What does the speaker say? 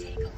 这个。